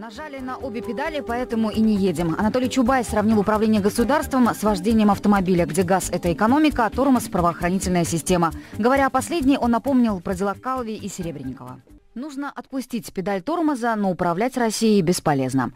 Нажали на обе педали, поэтому и не едем. Анатолий Чубай сравнил управление государством с вождением автомобиля, где газ – это экономика, а тормоз – правоохранительная система. Говоря о последней, он напомнил про дела Калви и Серебренникова. Нужно отпустить педаль тормоза, но управлять Россией бесполезно.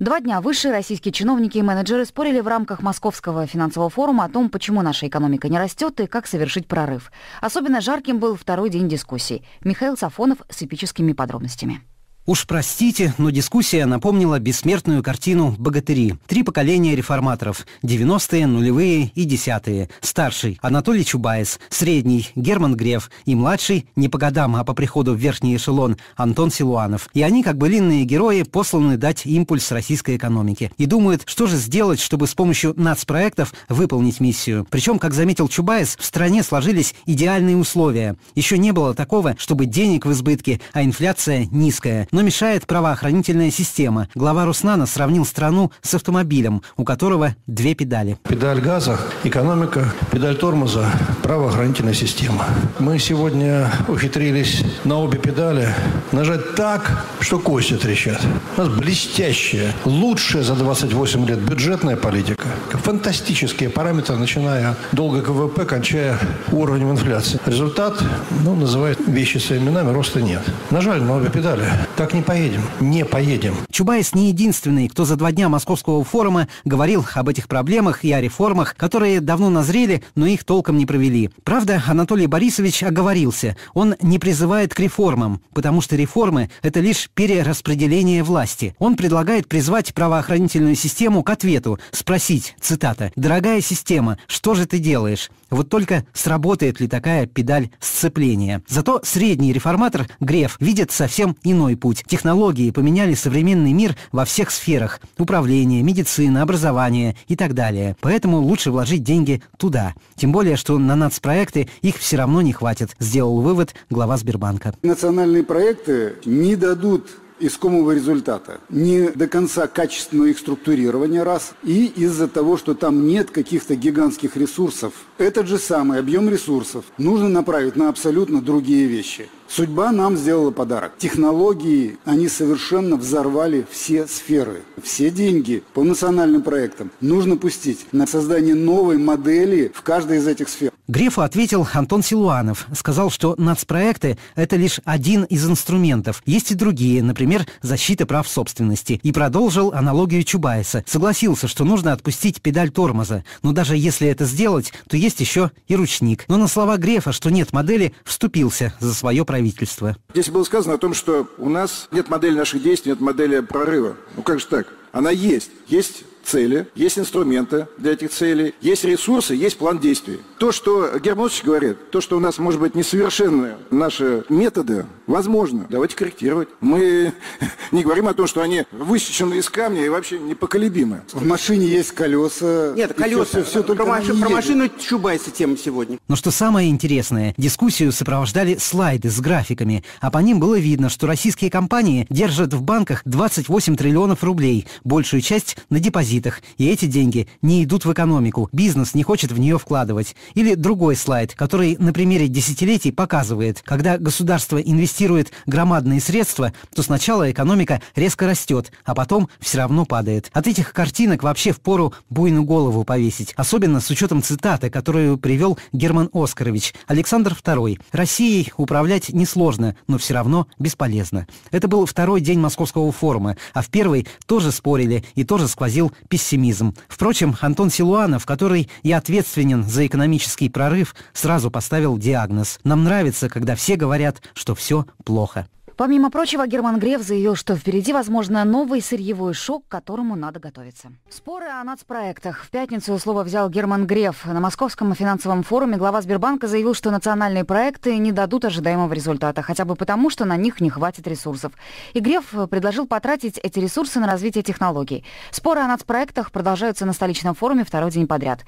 Два дня высшие российские чиновники и менеджеры спорили в рамках Московского финансового форума о том, почему наша экономика не растет и как совершить прорыв. Особенно жарким был второй день дискуссий. Михаил Сафонов с эпическими подробностями. Уж простите, но дискуссия напомнила бессмертную картину «Богатыри». Три поколения реформаторов – 90-е, нулевые и десятые. Старший – Анатолий Чубайс, средний – Герман Греф и младший – не по годам, а по приходу в верхний эшелон – Антон Силуанов. И они, как былинные герои, посланы дать импульс российской экономике. И думают, что же сделать, чтобы с помощью нацпроектов выполнить миссию. Причем, как заметил Чубайс, в стране сложились идеальные условия. Еще не было такого, чтобы денег в избытке, а инфляция низкая – но мешает правоохранительная система. Глава Роснано сравнил страну с автомобилем, у которого две педали. Педаль газа, экономика, педаль тормоза, правоохранительная система. Мы сегодня ухитрились на обе педали нажать так, что кости трещат. У нас блестящая, лучшая за 28 лет бюджетная политика. Фантастические параметры, начиная долго КВП, кончая уровнем инфляции. Результат, ну, называют вещи своими именами, роста нет. Нажали на обе педали. Так так не поедем. Не поедем. Чубайс не единственный, кто за два дня московского форума говорил об этих проблемах и о реформах, которые давно назрели, но их толком не провели. Правда, Анатолий Борисович оговорился. Он не призывает к реформам, потому что реформы – это лишь перераспределение власти. Он предлагает призвать правоохранительную систему к ответу, спросить, цитата, «Дорогая система, что же ты делаешь?» Вот только сработает ли такая педаль сцепления? Зато средний реформатор Греф видит совсем иной путь быть. Технологии поменяли современный мир во всех сферах – управление, медицина, образование и так далее. Поэтому лучше вложить деньги туда. Тем более, что на нацпроекты их все равно не хватит, сделал вывод глава Сбербанка. Национальные проекты не дадут искомого результата. Не до конца качественного их структурирования, раз, и из-за того, что там нет каких-то гигантских ресурсов. Этот же самый объем ресурсов нужно направить на абсолютно другие вещи. Судьба нам сделала подарок. Технологии, они совершенно взорвали все сферы. Все деньги по национальным проектам нужно пустить на создание новой модели в каждой из этих сфер. Грефу ответил Антон Силуанов. Сказал, что нацпроекты – это лишь один из инструментов. Есть и другие, например, защита прав собственности. И продолжил аналогию Чубайса. Согласился, что нужно отпустить педаль тормоза. Но даже если это сделать, то есть еще и ручник. Но на слова Грефа, что нет модели, вступился за свое правительство правительства. Здесь было сказано о том, что у нас нет модели наших действий, нет модели прорыва. Ну как же так? Она есть. Есть цели, есть инструменты для этих целей, есть ресурсы, есть план действий. То, что Германович говорит, то, что у нас, может быть, несовершенные наши методы, возможно. Давайте корректировать. Мы не говорим о том, что они высечены из камня и вообще непоколебимы. В машине есть колеса. Нет, колеса. Все, все, все только про, маш... про машину Чубайса тема сегодня. Но что самое интересное, дискуссию сопровождали слайды с графиками, а по ним было видно, что российские компании держат в банках 28 триллионов рублей, большую часть на депозит кредитах, и эти деньги не идут в экономику, бизнес не хочет в нее вкладывать. Или другой слайд, который на примере десятилетий показывает, когда государство инвестирует громадные средства, то сначала экономика резко растет, а потом все равно падает. От этих картинок вообще в пору буйную голову повесить, особенно с учетом цитаты, которую привел Герман Оскарович. Александр II. Россией управлять несложно, но все равно бесполезно. Это был второй день Московского форума, а в первый тоже спорили и тоже сквозил пессимизм. Впрочем, Антон Силуанов, который и ответственен за экономический прорыв, сразу поставил диагноз. Нам нравится, когда все говорят, что все плохо. Помимо прочего, Герман Греф заявил, что впереди, возможно, новый сырьевой шок, к которому надо готовиться. Споры о нацпроектах. В пятницу слово взял Герман Греф. На Московском финансовом форуме глава Сбербанка заявил, что национальные проекты не дадут ожидаемого результата, хотя бы потому, что на них не хватит ресурсов. И Греф предложил потратить эти ресурсы на развитие технологий. Споры о нацпроектах продолжаются на столичном форуме второй день подряд.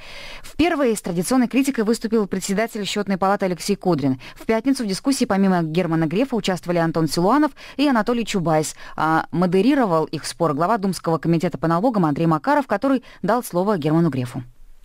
В первой с традиционной критикой выступил председатель счетной палаты Алексей Кудрин. В пятницу в дискуссии помимо Германа Грефа участвовали Антон Силуанов, Силуанов и Анатолий Чубайс. А модерировал их спор глава Думского комитета по налогам Андрей Макаров, который дал слово Герману Грефу.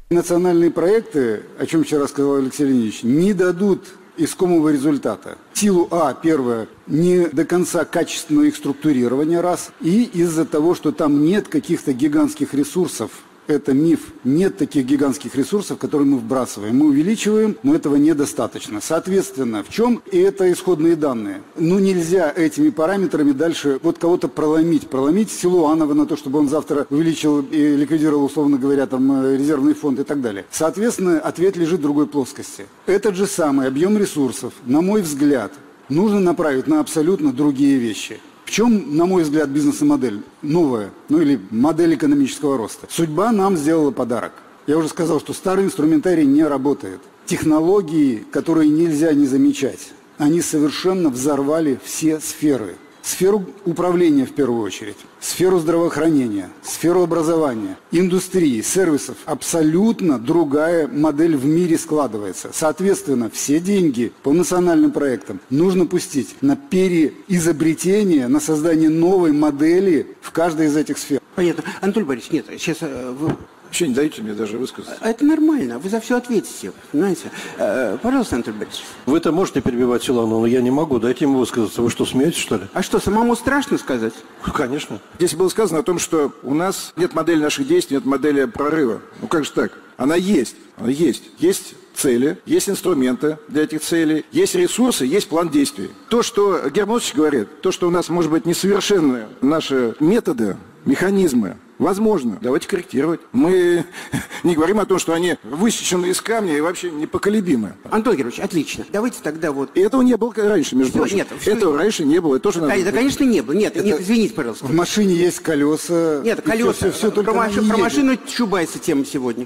Национальные проекты, о чем вчера сказал Алексей Леонидович, не дадут искомого результата. Силу, а, первое, не до конца качественного их структурирования, раз, и из-за того, что там нет каких-то гигантских ресурсов, это миф. Нет таких гигантских ресурсов, которые мы вбрасываем. Мы увеличиваем, но этого недостаточно. Соответственно, в чем и это исходные данные? Ну, нельзя этими параметрами дальше вот кого-то проломить. Проломить Силуанова на то, чтобы он завтра увеличил и ликвидировал, условно говоря, там э, резервный фонд и так далее. Соответственно, ответ лежит в другой плоскости. Этот же самый объем ресурсов, на мой взгляд, нужно направить на абсолютно другие вещи. В чем, на мой взгляд, бизнес-модель новая, ну или модель экономического роста? Судьба нам сделала подарок. Я уже сказал, что старый инструментарий не работает. Технологии, которые нельзя не замечать, они совершенно взорвали все сферы – сферу управления в первую очередь, сферу здравоохранения, сферу образования, индустрии, сервисов. Абсолютно другая модель в мире складывается. Соответственно, все деньги по национальным проектам нужно пустить на переизобретение, на создание новой модели в каждой из этих сфер. Понятно. Анатолий Борисович, нет, сейчас э, вы Вообще не даете мне даже высказаться. А это нормально, вы за все ответите, понимаете? Э, пожалуйста, Анатолий Борисович. Вы-то можете перебивать Силану, но я не могу. Дайте ему высказаться. Вы что, смеетесь, что ли? А что, самому страшно сказать? Конечно. Здесь было сказано о том, что у нас нет модели наших действий, нет модели прорыва. Ну как же так? Она есть. Она есть. Есть цели, есть инструменты для этих целей, есть ресурсы, есть план действий. То, что Германович говорит, то, что у нас, может быть, несовершенны наши методы, механизмы, Возможно. Давайте корректировать. Мы не говорим о том, что они высечены из камня и вообще непоколебимы. Антон Георгиевич, отлично. Давайте тогда вот... И этого не было раньше, между прочим. Нет, все... Этого раньше не было. Это тоже надо... Да, конечно, не было. Нет, это... нет, извините, пожалуйста. В машине есть колеса. Нет, колеса. Все, все, все про, маш... про машину Чубайса тема сегодня.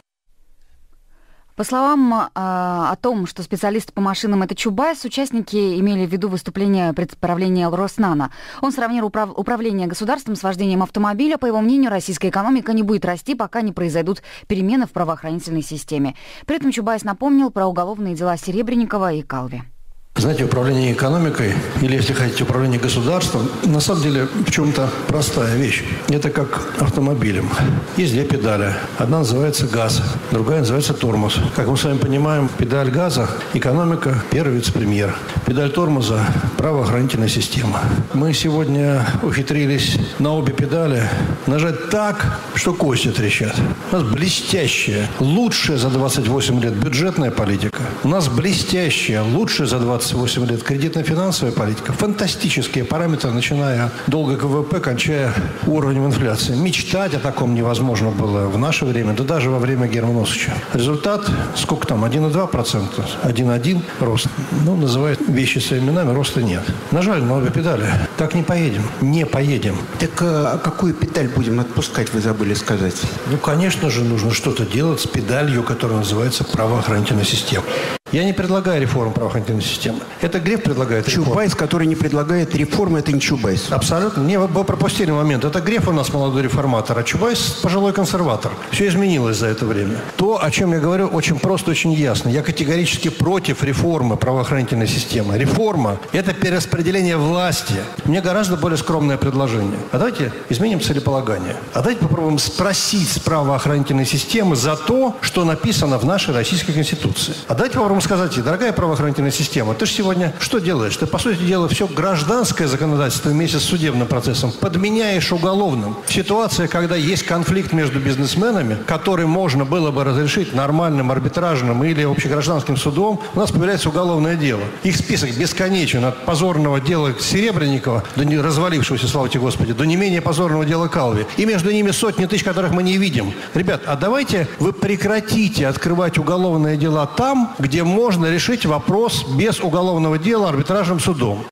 По словам э, о том, что специалисты по машинам это Чубайс, участники имели в виду выступление представления Роснана. Он сравнил управ- управление государством с вождением автомобиля. По его мнению, российская экономика не будет расти, пока не произойдут перемены в правоохранительной системе. При этом Чубайс напомнил про уголовные дела Серебренникова и Калви. Знаете, управление экономикой, или, если хотите, управление государством, на самом деле в чем-то простая вещь. Это как автомобилем. Есть две педали. Одна называется газ, другая называется тормоз. Как мы с вами понимаем, педаль газа – экономика, первый вице-премьер. Педаль тормоза – правоохранительная система. Мы сегодня ухитрились на обе педали нажать так, что кости трещат. У нас блестящая, лучшая за 28 лет бюджетная политика. У нас блестящая, лучшая за 20 28 лет. Кредитно-финансовая политика. Фантастические параметры, начиная долго ВВП, кончая уровнем инфляции. Мечтать о таком невозможно было в наше время, да даже во время Германа Осовича. Результат, сколько там, 1,2%, 1,1 рост. Ну, называют вещи своими именами, роста нет. Нажали на обе педали. Так не поедем. Не поедем. Так а какую педаль будем отпускать, вы забыли сказать? Ну, конечно же, нужно что-то делать с педалью, которая называется правоохранительная система. Я не предлагаю реформу правоохранительной системы. Это Греф предлагает реформу. Чубайс, который не предлагает реформы, это не Чубайс. Абсолютно. Не, вы пропустили момент. Это Греф у нас молодой реформатор, а Чубайс пожилой консерватор. Все изменилось за это время. То, о чем я говорю, очень просто, очень ясно. Я категорически против реформы правоохранительной системы. Реформа – это перераспределение власти. Мне гораздо более скромное предложение. А давайте изменим целеполагание. А давайте попробуем спросить с правоохранительной системы за то, что написано в нашей Российской Конституции. А давайте попробуем ему сказать, дорогая правоохранительная система, ты же сегодня что делаешь? Ты, по сути дела, все гражданское законодательство вместе с судебным процессом подменяешь уголовным. Ситуация, когда есть конфликт между бизнесменами, который можно было бы разрешить нормальным арбитражным или общегражданским судом, у нас появляется уголовное дело. Их список бесконечен от позорного дела Серебренникова, до не развалившегося, слава тебе Господи, до не менее позорного дела Калви. И между ними сотни тысяч, которых мы не видим. Ребят, а давайте вы прекратите открывать уголовные дела там, где можно решить вопрос без уголовного дела арбитражным судом.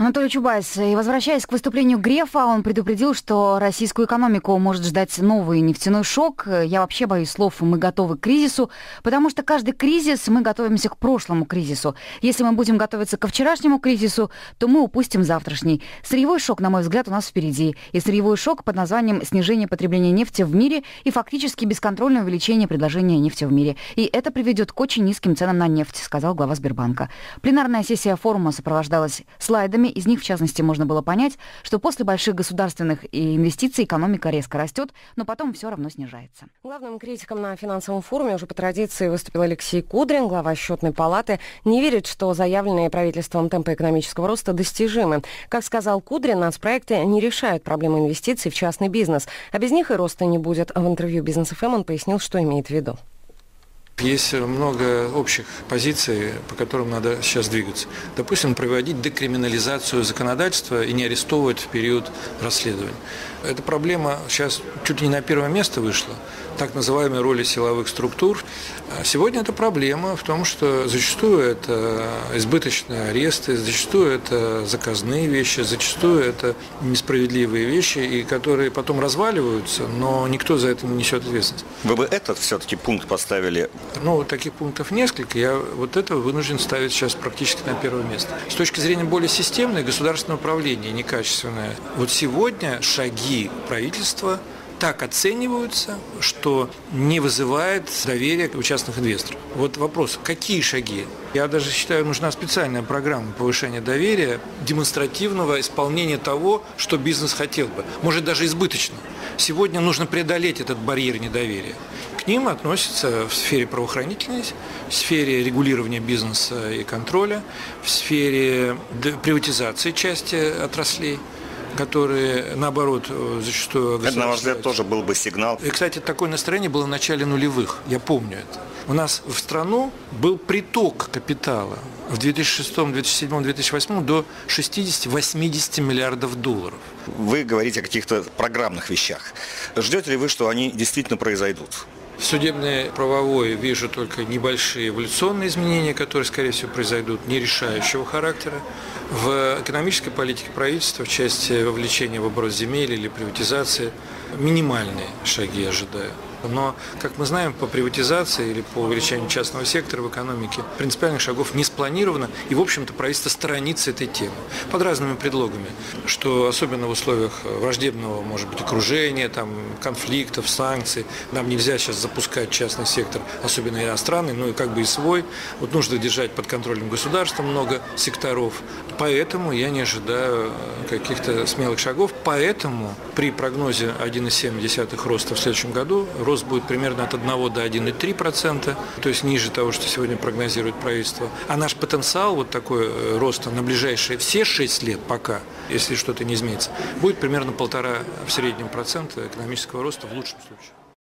Анатолий Чубайс, и возвращаясь к выступлению Грефа, он предупредил, что российскую экономику может ждать новый нефтяной шок. Я вообще боюсь слов «мы готовы к кризису», потому что каждый кризис мы готовимся к прошлому кризису. Если мы будем готовиться ко вчерашнему кризису, то мы упустим завтрашний. Сырьевой шок, на мой взгляд, у нас впереди. И сырьевой шок под названием «снижение потребления нефти в мире» и фактически бесконтрольное увеличение предложения нефти в мире. И это приведет к очень низким ценам на нефть, сказал глава Сбербанка. Пленарная сессия форума сопровождалась слайдами Из них, в частности, можно было понять, что после больших государственных инвестиций экономика резко растет, но потом все равно снижается. Главным критиком на финансовом форуме уже по традиции выступил Алексей Кудрин, глава счетной палаты. Не верит, что заявленные правительством темпы экономического роста достижимы. Как сказал Кудрин, нацпроекты не решают проблемы инвестиций в частный бизнес. А без них и роста не будет. В интервью «Бизнес ФМ» он пояснил, что имеет в виду. Есть много общих позиций, по которым надо сейчас двигаться. Допустим, проводить декриминализацию законодательства и не арестовывать в период расследования. Эта проблема сейчас чуть ли не на первое место вышла, так называемой роли силовых структур. А сегодня эта проблема в том, что зачастую это избыточные аресты, зачастую это заказные вещи, зачастую это несправедливые вещи, и которые потом разваливаются, но никто за это не несет ответственность. Вы бы этот все-таки пункт поставили? Ну, таких пунктов несколько. Я вот это вынужден ставить сейчас практически на первое место. С точки зрения более системной, государственное управление некачественное. Вот сегодня шаги правительства так оцениваются, что не вызывает доверия у частных инвесторов. Вот вопрос, какие шаги? Я даже считаю, нужна специальная программа повышения доверия, демонстративного исполнения того, что бизнес хотел бы. Может, даже избыточно. Сегодня нужно преодолеть этот барьер недоверия. К ним относятся в сфере правоохранительной, в сфере регулирования бизнеса и контроля, в сфере приватизации части отраслей – которые, наоборот, э, зачастую... Это, на ваш взгляд, тоже был бы сигнал? И, кстати, такое настроение было в начале нулевых, я помню это. У нас в страну был приток капитала в 2006, 2007, 2008 до 60-80 миллиардов долларов. Вы говорите о каких-то программных вещах. Ждете ли вы, что они действительно произойдут? В судебной правовой вижу только небольшие эволюционные изменения, которые, скорее всего, произойдут не решающего характера. В экономической политике правительства в части вовлечения в оборот земель или приватизации минимальные шаги ожидаю. Но, как мы знаем, по приватизации или по увеличению частного сектора в экономике принципиальных шагов не спланировано, и, в общем-то, правительство сторонится этой темы под разными предлогами, что особенно в условиях враждебного, может быть, окружения, там, конфликтов, санкций, нам нельзя сейчас запускать частный сектор, особенно иностранный, ну и как бы и свой. Вот нужно держать под контролем государства много секторов. Поэтому я не ожидаю каких-то смелых шагов. Поэтому при прогнозе 1,7 роста в следующем году рост будет примерно от 1 до 1,3%, то есть ниже того, что сегодня прогнозирует правительство. А наш потенциал вот такой э, роста на ближайшие все 6 лет пока, если что-то не изменится, будет примерно полтора в среднем процента экономического роста в лучшем случае.